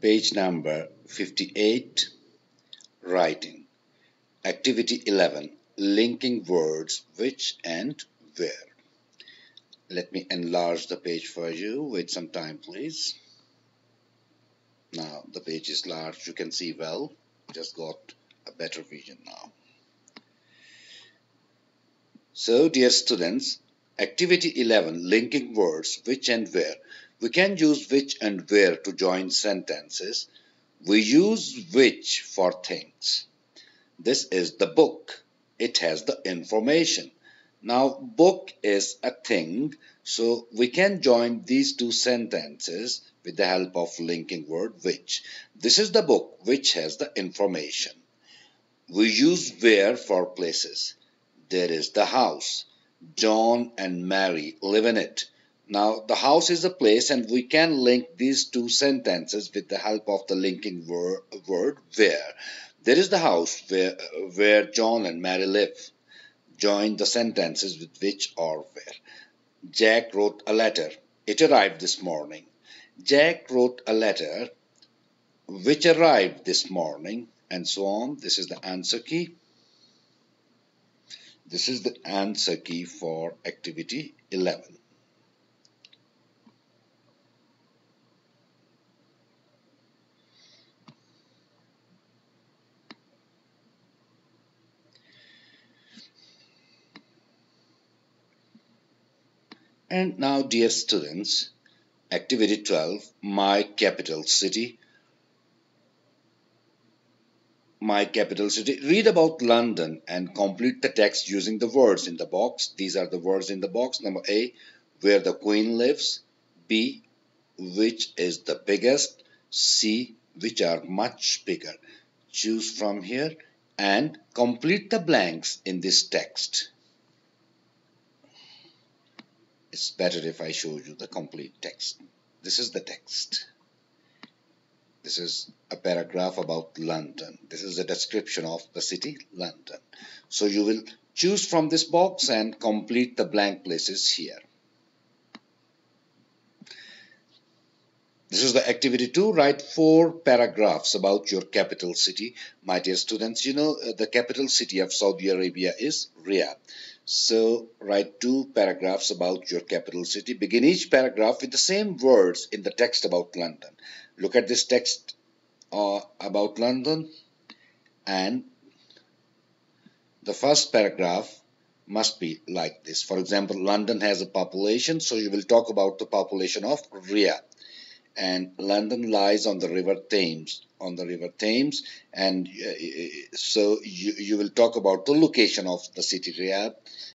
Page number 58 Writing Activity 11 Linking words which and where. Let me enlarge the page for you. Wait some time please. Now the page is large. You can see well. Just got a better vision now. So dear students, activity 11 linking words which and where we can use which and where to join sentences. We use which for things. This is the book. It has the information. Now, book is a thing, so we can join these two sentences with the help of linking word which. This is the book which has the information. We use where for places. There is the house. John and Mary live in it. Now the house is a place and we can link these two sentences with the help of the linking word, word where. There is the house where, where John and Mary live. Join the sentences with which or where. Jack wrote a letter. It arrived this morning. Jack wrote a letter which arrived this morning and so on. This is the answer key. This is the answer key for activity 11. And now dear students, activity 12, my capital city. My capital city. Read about London and complete the text using the words in the box. These are the words in the box. Number A, where the queen lives. B, which is the biggest. C, which are much bigger. Choose from here and complete the blanks in this text it's better if I show you the complete text. This is the text. This is a paragraph about London. This is a description of the city, London. So you will choose from this box and complete the blank places here. This is the activity 2. Write four paragraphs about your capital city. My dear students, you know uh, the capital city of Saudi Arabia is Riyadh. So write two paragraphs about your capital city. Begin each paragraph with the same words in the text about London. Look at this text uh, about London and the first paragraph must be like this. For example, London has a population, so you will talk about the population of Riyadh. And London lies on the river Thames, on the river Thames, and uh, so you, you will talk about the location of the city Riyadh